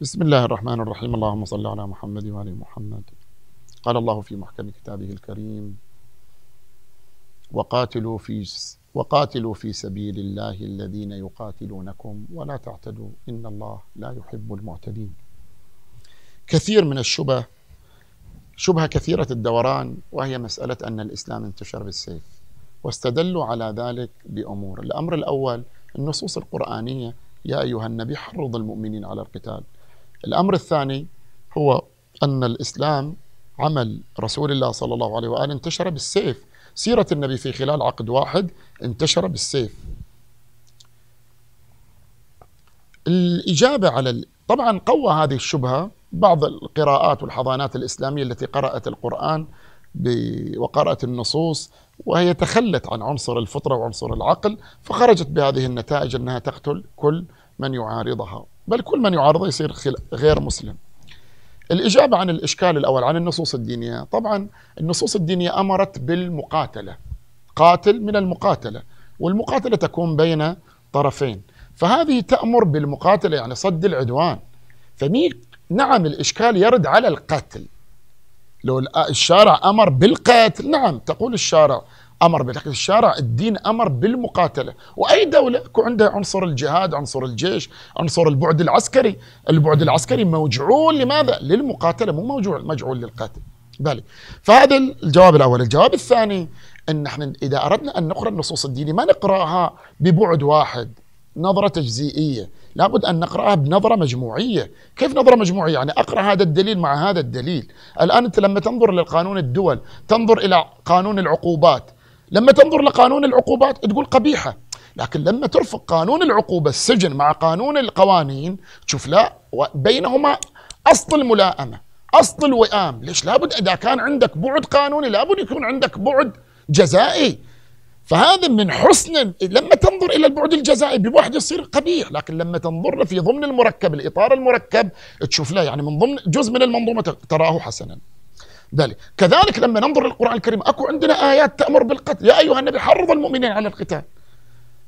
بسم الله الرحمن الرحيم. اللهم صل على محمد وآل محمد. قال الله في محكم كتابه الكريم وقاتلوا في وقاتلوا في سبيل الله الذين يقاتلونكم ولا تعتدوا. إن الله لا يحب المعتدين. كثير من الشبه شبهة كثيرة الدوران وهي مسألة أن الإسلام انتشر بالسيف واستدلوا على ذلك بأمور. الأمر الأول النصوص القرآنية يا أيها النبي حرض المؤمنين على القتال. الأمر الثاني هو أن الإسلام عمل رسول الله صلى الله عليه وآله انتشر بالسيف. سيرة النبي في خلال عقد واحد انتشر بالسيف. الإجابة على طبعا قوى هذه الشبهة بعض القراءات والحضانات الإسلامية التي قرأت القرآن وقرأت النصوص وهي تخلت عن عنصر الفطرة وعنصر العقل فخرجت بهذه النتائج أنها تقتل كل من يعارضها. بل كل من يعارضه يصير غير مسلم. الإجابة عن الإشكال الأول عن النصوص الدينية. طبعا النصوص الدينية أمرت بالمقاتلة قاتل من المقاتلة والمقاتلة تكون بين طرفين. فهذه تأمر بالمقاتلة يعني صد العدوان. فمي نعم الإشكال يرد على القتل. لو الشارع أمر بالقتل نعم تقول الشارع أمر بالقتل الشارع الدين أمر بالمقاتلة. وأي دولة يكون عندها عنصر الجهاد عنصر الجيش عنصر البعد العسكري. البعد العسكري موجعول لماذا؟ للمقاتلة مو موجوع مجعول للقتل. بالي فهذا الجواب الأول. الجواب الثاني إن إحنا إذا أردنا أن نقرأ النصوص الدينية ما نقرأها ببعد واحد نظرة تجزئية. لابد أن نقرأها بنظرة مجموعية. كيف نظرة مجموعية؟ يعني أقرأ هذا الدليل مع هذا الدليل. الآن أنت لما تنظر للقانون الدول تنظر إلى قانون العقوبات. لما تنظر لقانون العقوبات تقول قبيحة لكن لما ترفق قانون العقوبة السجن مع قانون القوانين تشوف لا بينهما أصل الملائمة أصل الوئام. ليش؟ لابد إذا كان عندك بعد قانوني لابد يكون عندك بعد جزائي. فهذا من حسن لما تنظر إلى البعد الجزائي بواحد يصير قبيح لكن لما تنظر في ضمن المركب الإطار المركب تشوف لا يعني من ضمن جزء من المنظومة تراه حسنا. ذلك. كذلك لما ننظر للقرآن الكريم أكو عندنا آيات تأمر بالقتل. يا أيها النبي حرض المؤمنين على القتال.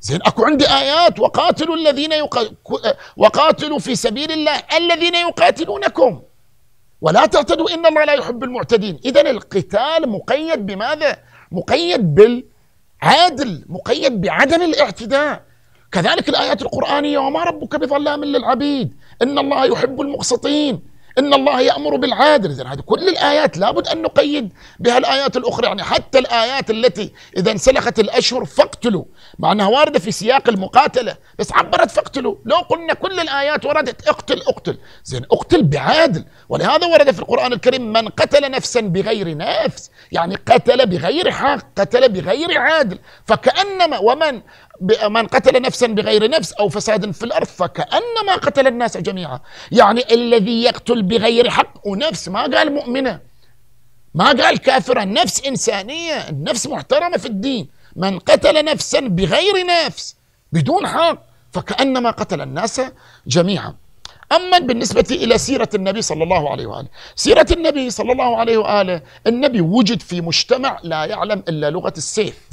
زين أكو عندي آيات. وقاتلوا الذين يق... وقاتلوا في سبيل الله الذين يقاتلونكم. ولا تعتدوا إن الله لا يحب المعتدين. اذا القتال مقيد بماذا؟ مقيد بالعادل مقيد بعدم الاعتداء. كذلك الآيات القرآنية وما ربك بظلام للعبيد إن الله يحب المقسطين. إن الله يأمر بالعدل إذن هذه كل الآيات لابد أن نقيد بها الآيات الأخرى. يعني حتى الآيات التي إذا انسلخت الأشهر فاقتلوا. مع أنها واردة في سياق المقاتلة. بس عبرت فاقتلوا. لو قلنا كل الآيات وردت اقتل اقتل. زين اقتل بعادل. ولهذا ورد في القرآن الكريم من قتل نفسا بغير نفس. يعني قتل بغير حق قتل بغير عادل. فكأنما ومن من قتل نفسا بغير نفس أو فساد في الأرض فكأنما قتل الناس جميعا. يعني الذي يقتل بغير حق ونفس ما قال مؤمنة ما قال كافرة نفس إنسانية النفس محترمة في الدين. من قتل نفسا بغير نفس بدون حق فكأنما قتل الناس جميعا. أما بالنسبة إلى سيرة النبي صلى الله عليه وآله سيرة النبي صلى الله عليه وآله النبي وجد في مجتمع لا يعلم إلا لغة السيف.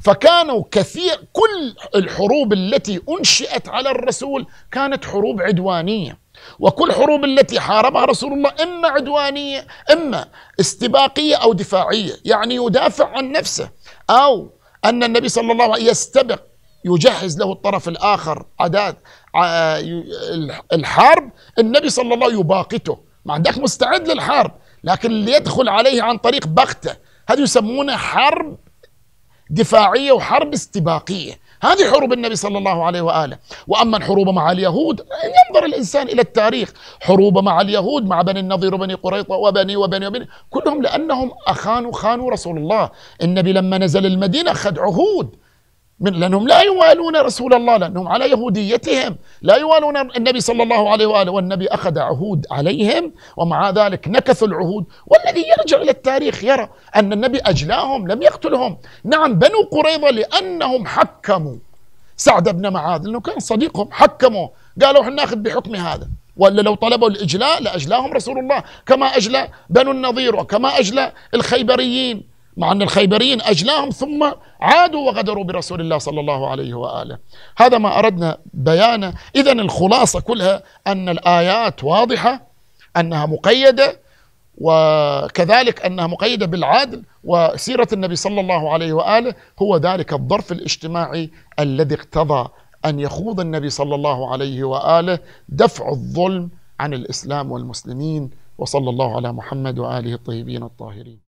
فكانوا كثير كل الحروب التي أنشئت على الرسول كانت حروب عدوانية. وكل حروب التي حاربها رسول الله إما عدوانية إما استباقية أو دفاعية. يعني يدافع عن نفسه. أو أن النبي صلى الله عليه وسلم يستبق يجهز له الطرف الآخر عداد الحرب النبي صلى الله عليه يباقته. ما عندك مستعد للحرب لكن اللي يدخل عليه عن طريق بغتة. هذا يسمونه حرب دفاعية وحرب استباقية. هذه حروب النبي صلى الله عليه وآله. وأما الحروب مع اليهود ينظر الإنسان إلى التاريخ. حروب مع اليهود مع بني النضير وبني قريطة وبني وبني وبني كلهم لأنهم أخانوا خانوا رسول الله. النبي لما نزل المدينة أخذ عهود. من لأنهم لا يوالون رسول الله لأنهم على يهوديتهم. لا يوالون النبي صلى الله عليه وآله والنبي أخذ عهود عليهم ومع ذلك نكثوا العهود. والذي يرجع إلى التاريخ يرى أن النبي أجلاهم لم يقتلهم. نعم بنو قريظة لأنهم حكموا. سعد بن معاذ لأنه كان صديقهم حكموا. قالوا إحنا ناخذ بحكم هذا. ولا لو طلبوا الإجلاء لأجلاهم رسول الله. كما أجلى بنو النضير وكما أجلى الخيبريين. مع أن الخيبريين أجلاهم ثم عادوا وغدروا برسول الله صلى الله عليه وآله. هذا ما أردنا بيانه. إذا الخلاصة كلها أن الآيات واضحة أنها مقيدة وكذلك أنها مقيدة بالعدل وسيرة النبي صلى الله عليه وآله هو ذلك الظرف الاجتماعي الذي اقتضى أن يخوض النبي صلى الله عليه وآله دفع الظلم عن الإسلام والمسلمين وصلى الله على محمد وآله الطيبين الطاهرين.